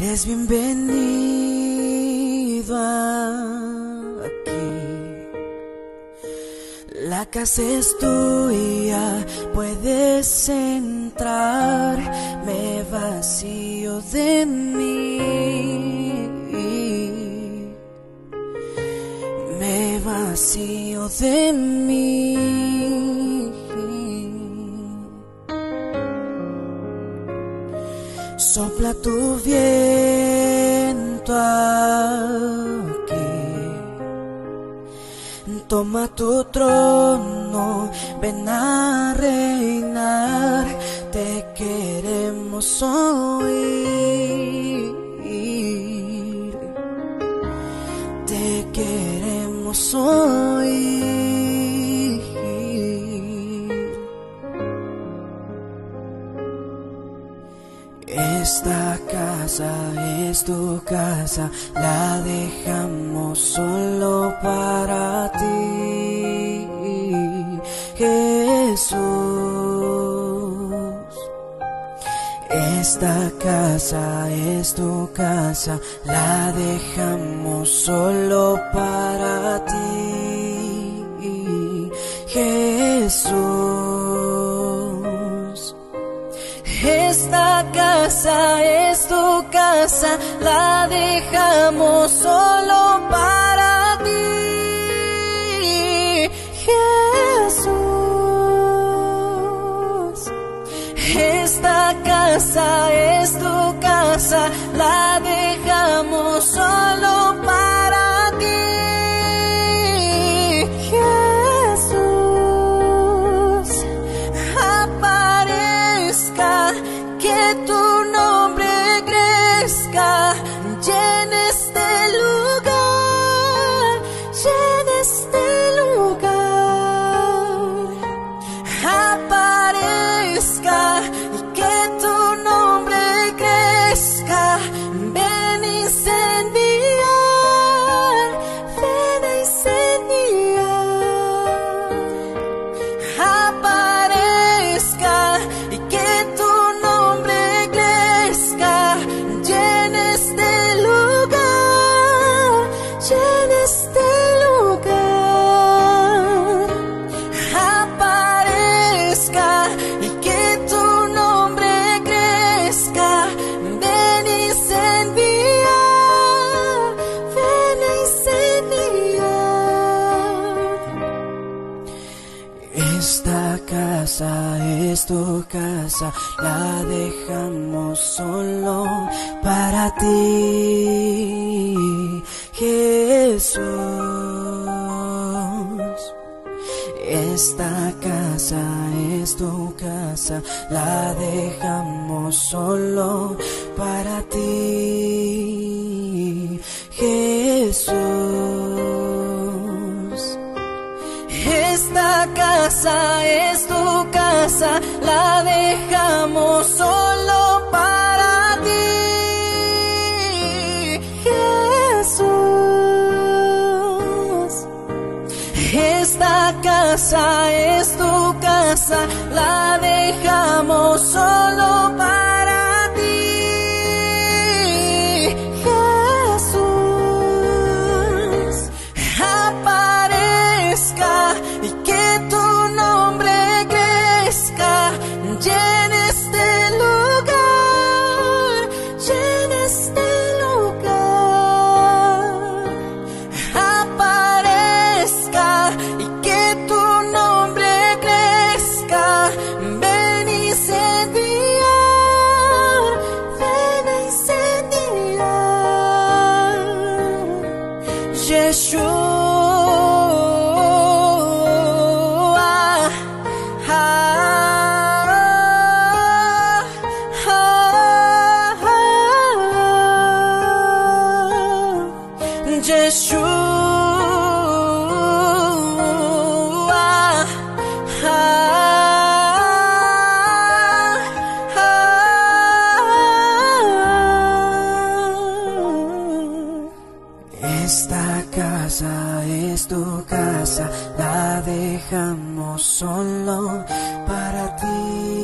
Eres bienvenido aquí. La casa es tuya, puedes entrar. Me vacío de mí. Me vacío de mí. Sopla tu viento aquí. Toma tu trono, ven a reinar. Te queremos oír. Te queremos oír. Esta casa es tu casa, la dejamos solo para ti, Jesús. Esta casa es tu casa, la dejamos solo para Esta casa es tu casa, la dejamos solo para ti, Jesús. Esta casa es tu casa, la dejamos solo que tu nombre tu casa, la dejamos solo para ti, Jesús. Esta casa es tu casa, la dejamos solo para ti, Jesús. Esta casa la dejamos solo para ti, Jesús. Esta casa es tu casa, la dejamos solo para it's true. I, casa es tu casa, la dejamos solo para ti.